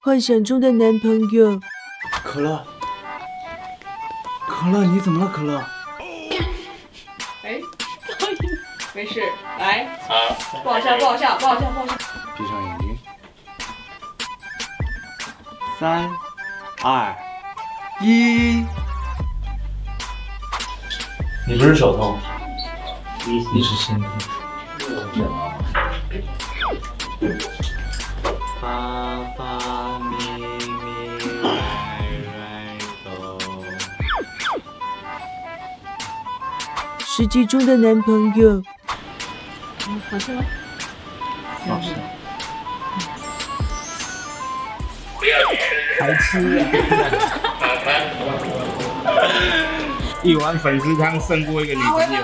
幻想中的男朋友。可乐，可乐，你怎么了？可乐？哎，没事，来，不好笑，不好笑，不好笑，不好笑。闭上眼睛。三、二、一。你不是手痛，你你是心痛。发发咪咪来来哆。实际中的男朋友。嗯，好笑吗？老师，还吃一碗粉丝汤胜过一个女朋友。